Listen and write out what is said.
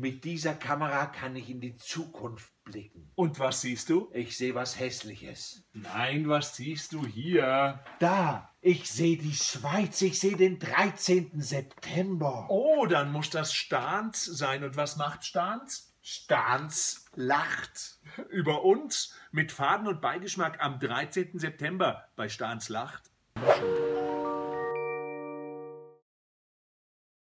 Mit dieser Kamera kann ich in die Zukunft blicken. Und was siehst du? Ich sehe was Hässliches. Nein, was siehst du hier? Da, ich sehe die Schweiz, ich sehe den 13. September. Oh, dann muss das Stans sein. Und was macht Stans? Stans lacht. Über uns mit Faden und Beigeschmack am 13. September bei Stans Lacht.